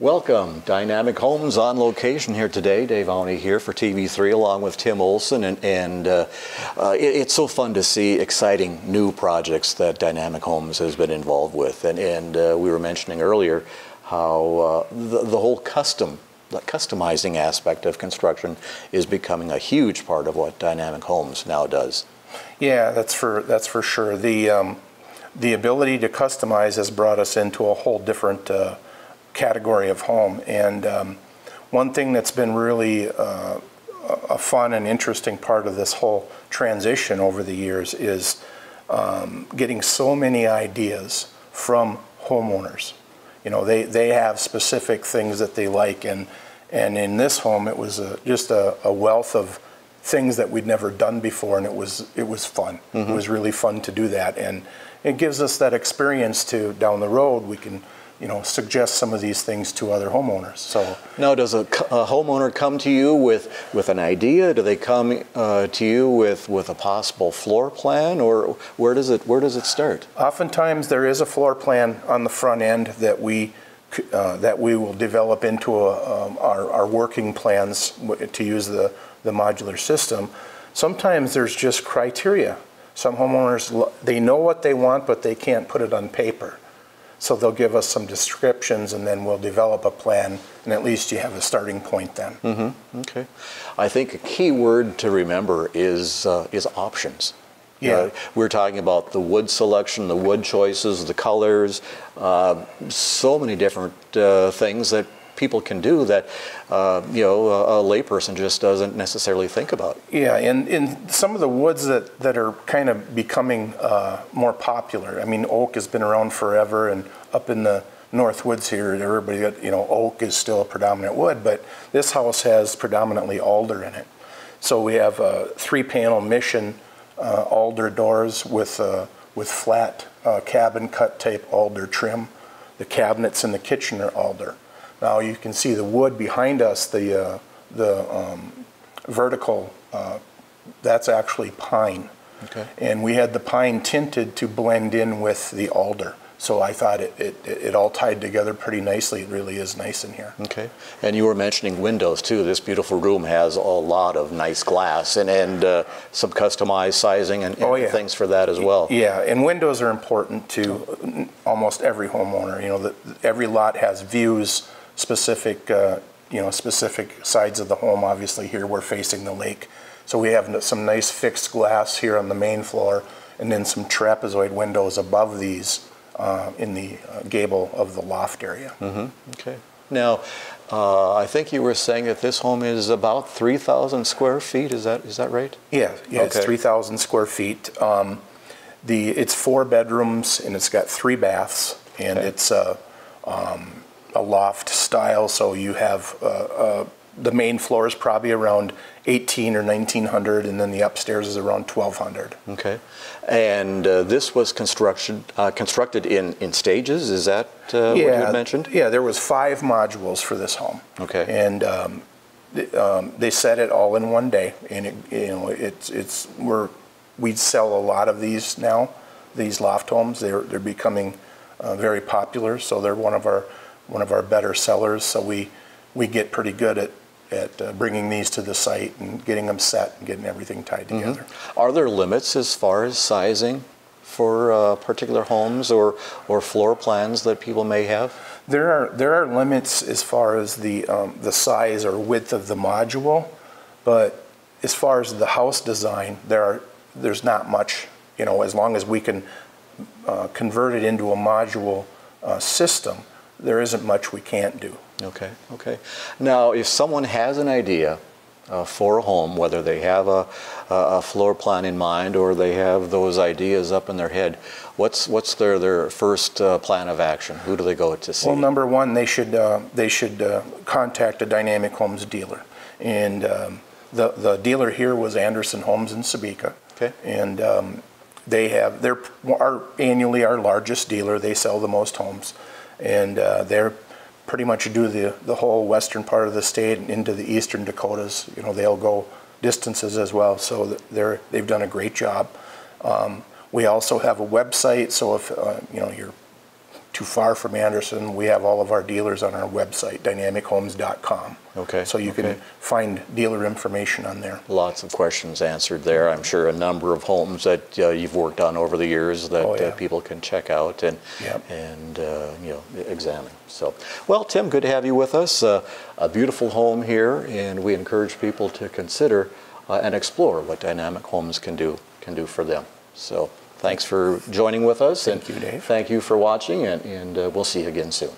Welcome, Dynamic Homes on location here today. Dave Aune here for TV3 along with Tim Olson. And, and uh, uh, it, it's so fun to see exciting new projects that Dynamic Homes has been involved with. And, and uh, we were mentioning earlier how uh, the, the whole custom, the customizing aspect of construction is becoming a huge part of what Dynamic Homes now does. Yeah, that's for, that's for sure. The, um, the ability to customize has brought us into a whole different uh, category of home. And um, one thing that's been really uh, a fun and interesting part of this whole transition over the years is um, getting so many ideas from homeowners. You know, they, they have specific things that they like, and, and in this home, it was a, just a, a wealth of things that we'd never done before, and it was it was fun. Mm-hmm. It was really fun to do that, and it gives us that experience to down the road we can you know, suggest some of these things to other homeowners. So now, does a, a homeowner come to you with with an idea? Do they come uh, to you with with a possible floor plan, or where does it where does it start? Oftentimes, there is a floor plan on the front end that we. Uh, that we will develop into a, um, our, our working plans to use the, the modular system. Sometimes there's just criteria. Some homeowners, they know what they want, but they can't put it on paper. So they'll give us some descriptions and then we'll develop a plan and at least you have a starting point then. Mm-hmm. Okay. I think a key word to remember is, uh, is options. Yeah. Uh, we're talking about the wood selection, the wood choices, the colors, uh, so many different uh, things that people can do that uh, you know a, a, layperson just doesn't necessarily think about. Yeah, and in some of the woods that, that are kind of becoming uh, more popular. I mean, oak has been around forever, and up in the North Woods here, everybody got, you know oak is still a predominant wood, but this house has predominantly alder in it. So we have a three-panel mission uh, alder doors with uh, with flat uh, cabin cut tape alder trim. The cabinets in the kitchen are alder. Now you can see the wood behind us, the, uh, the um, vertical, uh, that's actually pine. Okay. And we had the pine tinted to blend in with the alder. So I thought it, it, it all tied together pretty nicely. It really is nice in here. Okay. And you were mentioning windows too. This beautiful room has a lot of nice glass and, and uh, some customized sizing and, and oh, yeah. things for that as well. Yeah, and windows are important to almost every homeowner. You know, the, every lot has views specific, uh, you know, specific sides of the home. Obviously, here we're facing the lake, so we have some nice fixed glass here on the main floor, and then some trapezoid windows above these uh, in the uh, gable of the loft area. Mm-hmm. Okay. Now, uh, I think you were saying that this home is about 3,000 square feet. Is that is that right? Yeah, yeah, okay. it's 3,000 square feet. Um, the it's four bedrooms and it's got three baths, and okay. it's uh, um, a loft style, so you have uh, uh, the main floor is probably around 18 or 1900, and then the upstairs is around 1200. Okay, and uh, this was construction uh, constructed in in stages. Is that uh, yeah, what you had mentioned? Yeah, there was five modules for this home. Okay, and um, um, they set it all in one day, and it, you know it's it's we're we sell a lot of these now. These loft homes, they're they're becoming uh, very popular, so they're one of our one of our better sellers. So we we get pretty good at at uh, bringing these to the site and getting them set and getting everything tied mm-hmm. together. Mm-hmm. Are there limits as far as sizing for uh, particular homes or or floor plans that people may have? There are there are limits as far as the um, the size or width of the module, but as far as the house design, there are there's not much. You know, as long as we can uh, convert it into a module uh, system, there isn't much we can't do. Okay, okay. Now, if someone has an idea uh, for a home, whether they have a, a, floor plan in mind or they have those ideas up in their head, what's what's their their first uh, plan of action? Who do they go to see? Well, number one, they should uh, they should uh, contact a Dynamic Homes dealer, and um, the the dealer here was Anderson Homes in Sebeka. Okay. And um, they have they're our annually our largest dealer. They sell the most homes and uh, they're pretty much do the, the whole western part of the state and into the eastern Dakotas. You know, they'll go distances as well, so they're, they've done a great job. Um, we also have a website, so if uh, you know you're too far from Anderson, we have all of our dealers on our website, dynamichomes.com. Okay, So you okay. can find dealer information on there. Lots of questions answered there. I'm sure a number of homes that uh, you've worked on over the years that Oh, yeah. uh, people can check out and Yep. and uh, you know examine. So, well, Tim, good to have you with us. Uh, a beautiful home here, and we encourage people to consider uh, and explore what Dynamic Homes can do can do for them. So, thanks for joining with us, Thank and you, Dave. thank you for watching, and, and uh, we'll see you again soon.